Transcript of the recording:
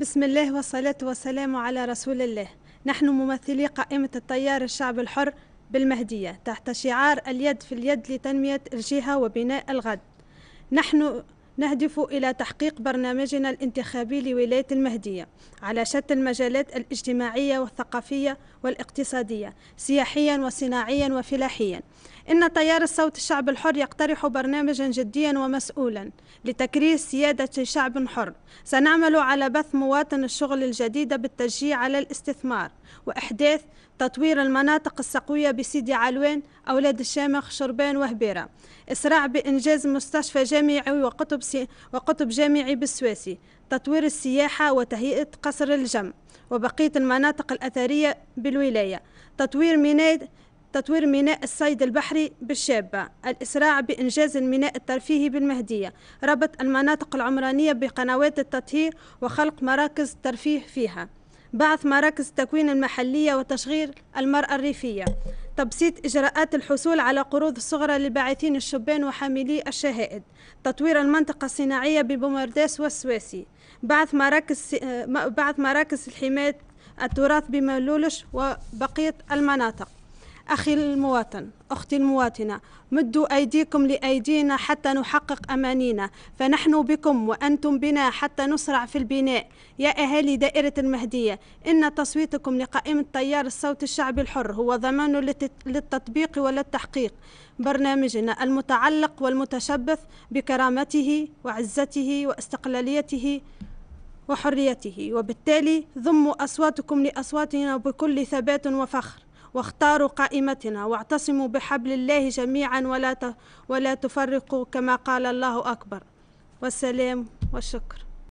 بسم الله والصلاة والسلام على رسول الله نحن ممثلي قائمة التيار الشعب الحر بالمهدية تحت شعار اليد في اليد لتنمية الجهة وبناء الغد نحن نهدف إلى تحقيق برنامجنا الانتخابي لولاية المهدية على شتى المجالات الاجتماعية والثقافية والاقتصادية سياحيا وصناعيا وفلاحيا إن تيار الصوت الشعب الحر يقترح برنامجا جديا ومسؤولا لتكريس سيادة شعب حر. سنعمل على بث مواطن الشغل الجديدة بالتشجيع على الاستثمار وإحداث تطوير المناطق السقوية بسيدي علوان أولاد الشامخ شربان وهبيرة. إسراع بإنجاز مستشفى جامعي وقطب, سي وقطب جامعي بالسواسي تطوير السياحة وتهيئة قصر الجم وبقية المناطق الأثرية بالولاية. تطوير ميناء تطوير ميناء الصيد البحري بالشابة الإسراع بإنجاز الميناء الترفيهي بالمهدية ربط المناطق العمرانية بقنوات التطهير وخلق مراكز ترفيه فيها بعث مراكز التكوين المحلية وتشغيل المرأة الريفية تبسيط إجراءات الحصول على قروض صغرى للباعثين الشبان وحاملي الشهائد تطوير المنطقة الصناعية ببومرداس والسواسي بعث مراكز بعث مراكز الحماية التراث بملولش وبقية المناطق. أخي المواطن أختي المواطنة مدوا أيديكم لأيدينا حتى نحقق أمانينا. فنحن بكم وأنتم بنا حتى نسرع في البناء. يا أهالي دائرة المهدية إن تصويتكم لقائمة تيار الصوت الشعبي الحر هو ضمان للتطبيق وللتحقيق. برنامجنا المتعلق والمتشبث بكرامته وعزته واستقلاليته وحريته وبالتالي ضموا أصواتكم لأصواتنا بكل ثبات وفخر. واختاروا قائمتنا واعتصموا بحبل الله جميعا ولا ولا تفرقوا كما قال الله أكبر. والسلام والشكر.